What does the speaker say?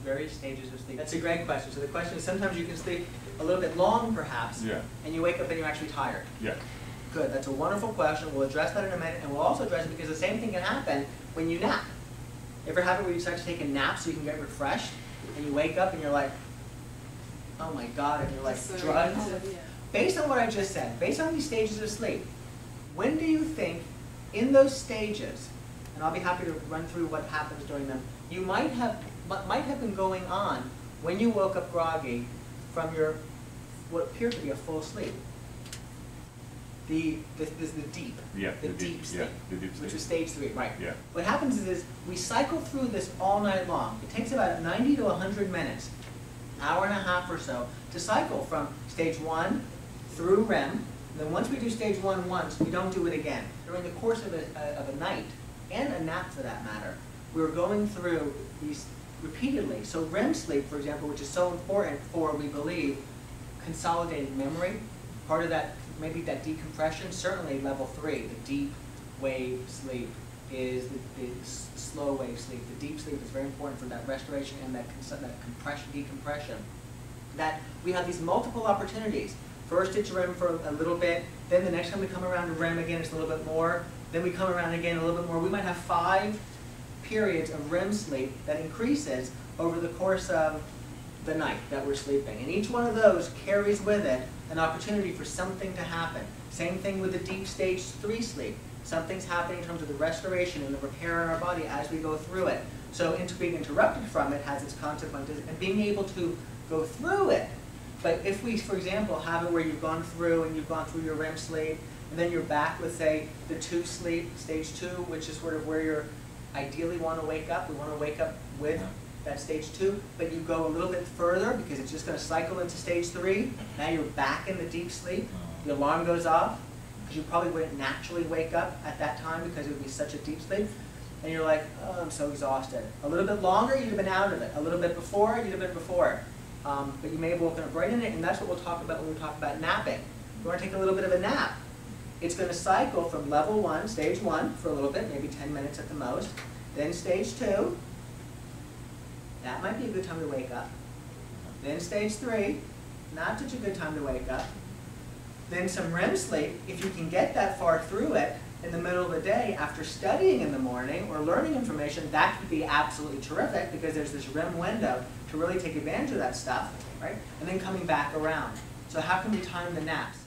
various stages of sleep? That's a great question. So the question is, sometimes you can sleep a little bit long, perhaps, Yeah, and you wake up and you're actually tired. yeah, Good, that's a wonderful question. We'll address that in a minute, and we'll also address it because the same thing can happen when you nap. Ever have it where you decide to take a nap so you can get refreshed, and you wake up and you're like, oh my god, and you're like drugged? Based on what I just said, based on these stages of sleep, when do you think in those stages, and I'll be happy to run through what happens during them, you might have, mi- might have been going on when you woke up groggy from your, what appeared to be a full sleep? The, this this is the deep, yeah. the the deep sleep, Yeah, the deep which sleep. is stage three, right? Yeah, What happens is, is we cycle through this all night long. It takes about 90 to 100 minutes, hour and a half or so, to cycle from stage one through REM. And then once we do stage one once, we don't do it again. During the course of a, a- of a night, and a nap for that matter, we're going through these repeatedly. So REM sleep, for example, which is so important for, we believe, consolidated memory, part of that, maybe that decompression, certainly level three, the deep wave sleep is the, the slow wave sleep. The deep sleep is very important for that restoration and that, that compression, decompression. That we have these multiple opportunities. First it's REM for a little bit, then the next time we come around to REM again, it's a little bit more, then we come around again a little bit more. We might have five periods of REM sleep that increases over the course of the night that we're sleeping. And each one of those carries with it an opportunity for something to happen. Same thing with the deep stage three sleep. Something's happening in terms of the restoration and the repair in our body as we go through it. So being interrupted from it has its consequences, and being able to go through it. But if we, for example, have it where you've gone through and you've gone through your REM sleep, and then you're back with, say, the two sleep, stage two, which is sort of where you're ideally want to wake up. We want to wake up with that stage two, but you go a little bit further because it's just going to cycle into stage three. Now you're back in the deep sleep. The alarm goes off because you probably wouldn't naturally wake up at that time because it would be such a deep sleep. And you're like, oh, I'm so exhausted. A little bit longer, you'd have been out of it. A little bit before, you'd have been before. Um, but you may have woken up right in it, and that's what we'll talk about when we talk about napping. You want to take a little bit of a nap. It's going to cycle from level one, stage one, for a little bit, maybe 10 minutes at the most. Then stage two. That might be a good time to wake up. Then stage three, not such a good time to wake up. Then some REM sleep, if you can get that far through it in the middle of the day after studying in the morning or learning information, that could be absolutely terrific because there's this REM window to really take advantage of that stuff, right? And then coming back around. So how can we time the naps?